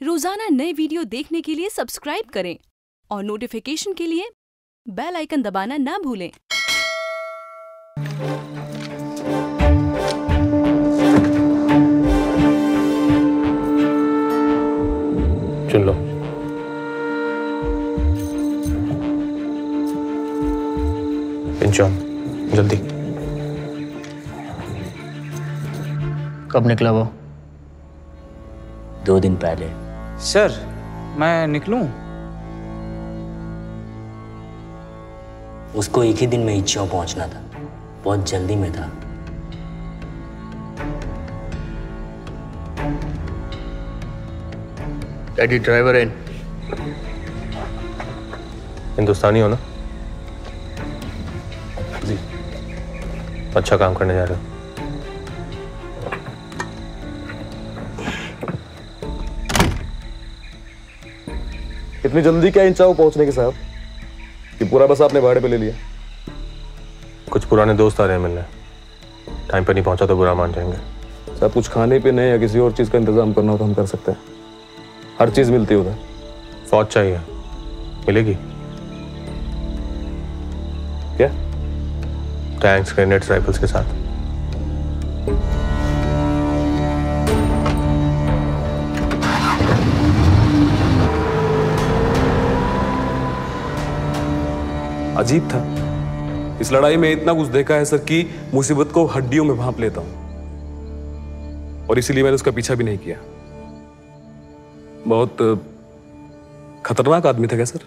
रोज़ाना नए वीडियो देखने के लिए सब्सक्राइब करें और नोटिफिकेशन के लिए बेल आइकन दबाना ना भूलें। चुन लो। पिंचॉन जल्दी। कब निकला वो? दो दिन पहले। सर मैं निकलूं? उसको एक ही दिन में इच्छाओं पहुँचना था। बहुत जल्दी में था। डैडी ड्राइवर इन हिंदुस्तानी हो ना? जी। अच्छा काम करने जा रहे हो। इतनी जल्दी क्या इन चाहो पहुँचने के साहब कि पूरा बस आपने भाड़े पे ले लिया। कुछ पुराने दोस्त आ रहे हैं मिलने। टाइम पर नहीं पहुँचा तो बुरा मान जाएँगे। साहब कुछ खाने पीने या किसी और चीज़ का इंतज़ाम करना हो तो हम कर सकते हैं। हर चीज़ मिलती है उधर। फौज चाहिए। मिलेगी? क्या? टैंक्स ग्रेनेड्स राइफल्स के साथ। अजीब था। इस लड़ाई में इतना कुछ देखा है सर कि मुसीबत को हड्डियों में भाप लेता हूँ। और इसीलिए मैंने उसका पीछा भी नहीं किया। बहुत खतरनाक आदमी था क्या सर?